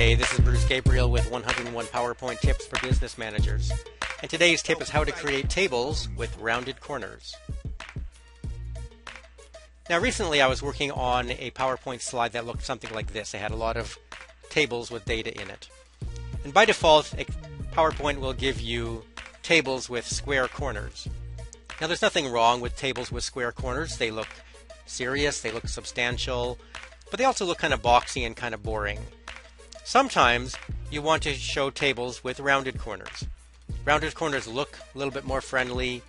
Hey, this is Bruce Gabrielle with 101 PowerPoint tips for business managers. And today's tip is how to create tables with rounded corners. Now recently I was working on a PowerPoint slide that looked something like this. It had a lot of tables with data in it. And by default, PowerPoint will give you tables with square corners. Now there's nothing wrong with tables with square corners. They look serious, they look substantial, but they also look kind of boxy and kind of boring. Sometimes you want to show tables with rounded corners. Rounded corners look a little bit more friendly,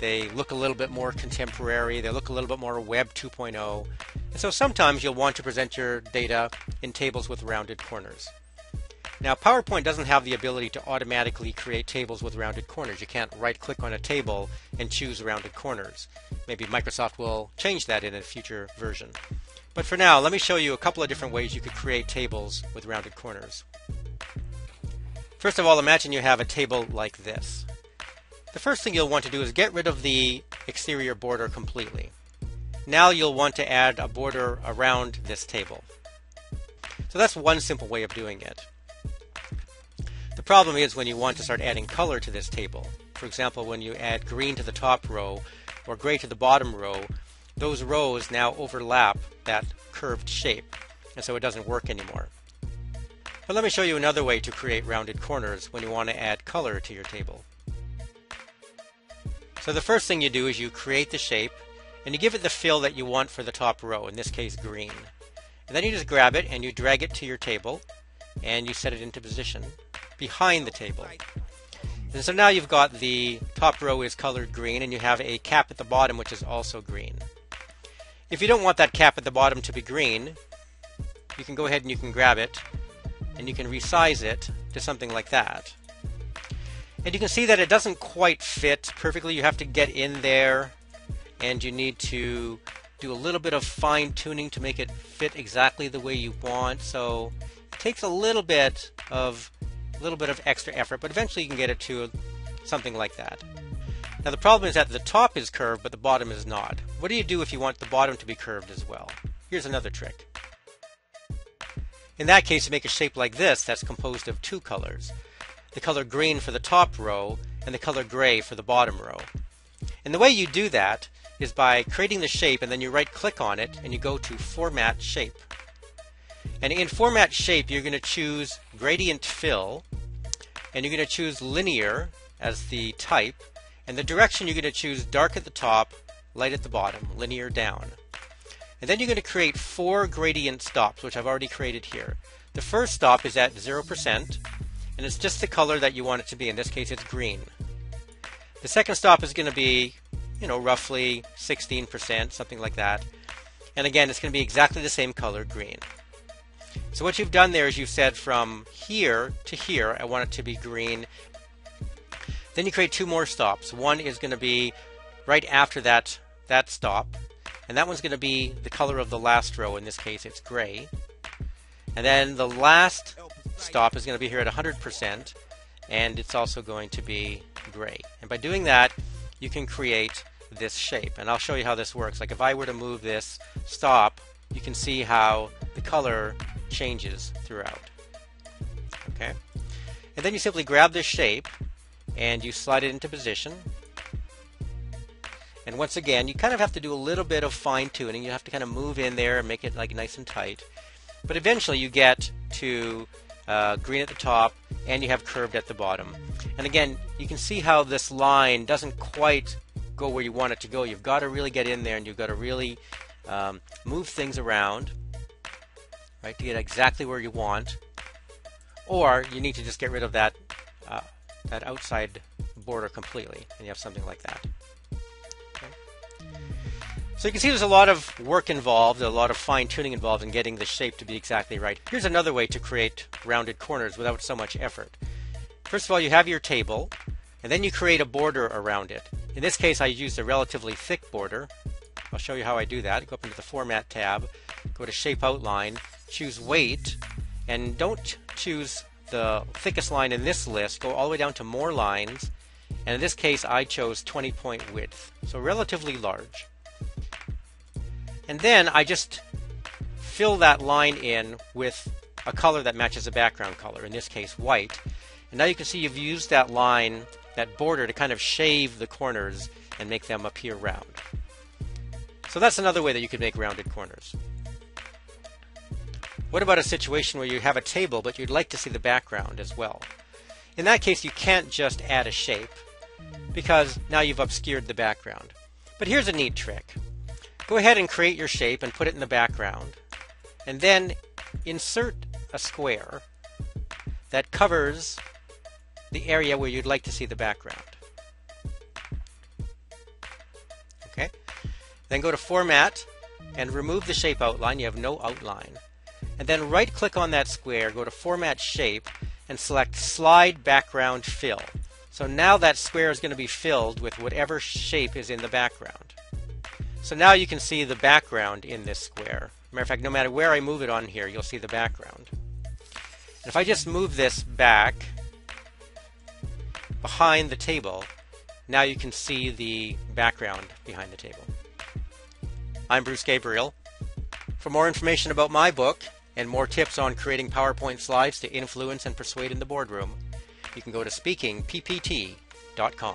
they look a little bit more contemporary, they look a little bit more Web 2.0, and so sometimes you'll want to present your data in tables with rounded corners. Now PowerPoint doesn't have the ability to automatically create tables with rounded corners. You can't right click on a table and choose rounded corners. Maybe Microsoft will change that in a future version. But for now, let me show you a couple of different ways you could create tables with rounded corners. First of all, imagine you have a table like this. The first thing you'll want to do is get rid of the exterior border completely. Now you'll want to add a border around this table. So that's one simple way of doing it. The problem is when you want to start adding color to this table. For example, when you add green to the top row or gray to the bottom row, those rows now overlap that curved shape, and so it doesn't work anymore. But let me show you another way to create rounded corners when you want to add color to your table. So the first thing you do is you create the shape and you give it the fill that you want for the top row, in this case green. And then you just grab it and you drag it to your table and you set it into position behind the table. And so now you've got the top row is colored green and you have a cap at the bottom which is also green. If you don't want that cap at the bottom to be green, you can go ahead and you can grab it and you can resize it to something like that. And you can see that it doesn't quite fit perfectly. You have to get in there and you need to do a little bit of fine tuning to make it fit exactly the way you want. So it takes a little bit of a little bit of extra effort, but eventually you can get it to something like that. Now the problem is that the top is curved, but the bottom is not. What do you do if you want the bottom to be curved as well? Here's another trick. In that case, you make a shape like this that's composed of two colors. The color green for the top row and the color gray for the bottom row. And the way you do that is by creating the shape and then you right click on it and you go to Format Shape. And in Format Shape, you're going to choose Gradient Fill and you're going to choose Linear as the type and the direction you're going to choose dark at the top, light at the bottom, linear down. And then you're going to create four gradient stops, which I've already created here. The first stop is at 0%, and it's just the color that you want it to be. In this case, it's green. The second stop is going to be, you know, roughly 16%, something like that. And again, it's going to be exactly the same color, green. So what you've done there is you've said from here to here, I want it to be green, then you create two more stops. One is going to be right after that, that stop, and that one's going to be the color of the last row. In this case, it's gray. And then the last stop is going to be here at 100%, and it's also going to be gray. And by doing that, you can create this shape. And I'll show you how this works. Like if I were to move this stop, you can see how the color changes throughout. Okay? And then you simply grab this shape and you slide it into position. And once again, you kind of have to do a little bit of fine tuning. You have to kind of move in there and make it like nice and tight. But eventually you get to uh, green at the top and you have curved at the bottom. And again, you can see how this line doesn't quite go where you want it to go. You've got to really get in there and you've got to really um, move things around right, to get exactly where you want. Or you need to just get rid of that uh, that outside border completely, and you have something like that. Okay. So you can see there's a lot of work involved, a lot of fine tuning involved in getting the shape to be exactly right. Here's another way to create rounded corners without so much effort. First of all, you have your table, and then you create a border around it. In this case, I used a relatively thick border. I'll show you how I do that. Go up into the Format tab, go to Shape Outline, choose Weight, and don't choose the thickest line in this list, go all the way down to more lines, and in this case I chose 20 point width, so relatively large. And then I just fill that line in with a color that matches the background color, in this case white. And now you can see you've used that line, that border, to kind of shave the corners and make them appear round. So that's another way that you could make rounded corners. What about a situation where you have a table but you'd like to see the background as well? In that case, you can't just add a shape because now you've obscured the background. But here's a neat trick. Go ahead and create your shape and put it in the background. And then insert a square that covers the area where you'd like to see the background. Okay. Then go to Format and remove the shape outline. You have no outline. And then right click on that square, go to Format Shape, and select Slide Background Fill. So now that square is going to be filled with whatever shape is in the background. So now you can see the background in this square. Matter of fact, no matter where I move it on here, you'll see the background. And if I just move this back behind the table, now you can see the background behind the table. I'm Bruce Gabrielle. For more information about my book and more tips on creating PowerPoint slides to influence and persuade in the boardroom, you can go to speakingppt.com.